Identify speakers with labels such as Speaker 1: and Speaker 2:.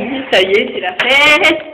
Speaker 1: Ça y est, c'est la fête